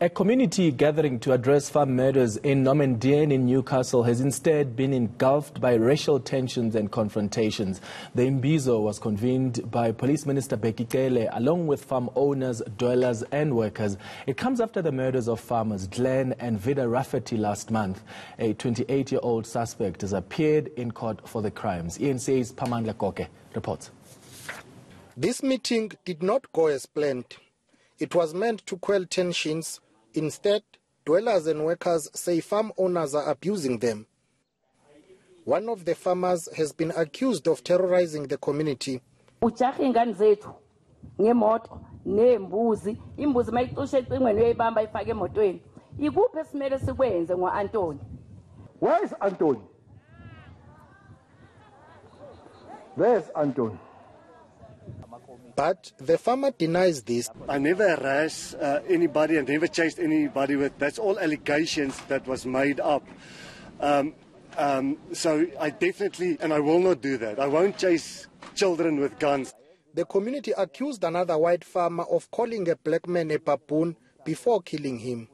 A community gathering to address farm murders in Normandien in Newcastle has instead been engulfed by racial tensions and confrontations. The Imbizo was convened by Police Minister Bheki Cele along with farm owners, dwellers and workers. It comes after the murders of farmers Glenn and Vida Rafferty last month. A 28-year-old suspect has appeared in court for the crimes. eNCA's Pamandla Goge reports. This meeting did not go as planned. It was meant to quell tensions Instead, dwellers and workers say farm owners are abusing them. One of the farmers has been accused of terrorizing the community. ujaha iy'ngane zethu ngemoto nembuzi imbuzi uma icushe ecingweni uyayibamba ayifake emotweni ikuphi esimele sikwenze ngo-antoni Where is Anthony? Where's Anthony? But the farmer denies this. I never harassed uh, anybody and never chased anybody with. That's all allegations that was made up. Um, um, so I definitely, and I will not do that. I won't chase children with guns. The community accused another white farmer of calling a black man a baboon before killing him.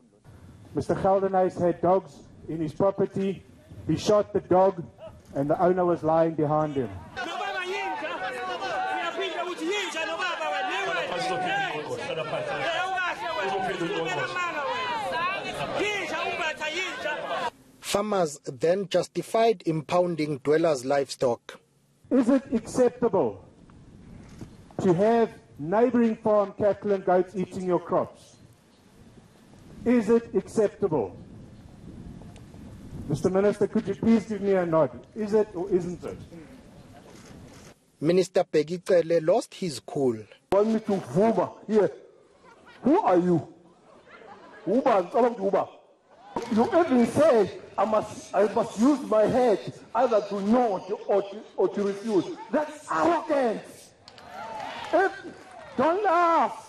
Mr. Geldenhuis had dogs in his property. He shot the dog, and the owner was lying behind him. Farmers then justified impounding dwellers' livestock. Is it acceptable to have neighboring farm cattle and goats eating your crops? Is it acceptable? Mr. Minister, could you please give me a nod? Is it or isn't it? Minister Bheki Cele lost his cool. Want me to Vuma here? Who are you? Uba, Uba. You even say I must, I must use my head either to nod or to, or to refuse. That's arrogance. If, don't laugh.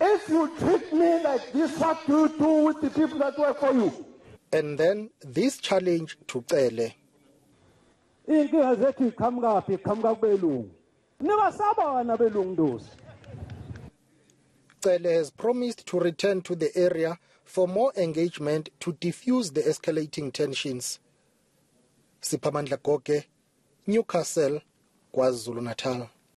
If you treat me like this, what do you do with the people that work for you? And then this challenge to Cele. Iy'nkinga zethu iqhamukaphi iqhamuka kubelungu ningasaba wena belungu ndosi Cele has promised to return to the area for more engagement to diffuse the escalating tensions. Siphamandla Goke, Newcastle, KwaZulu-Natal.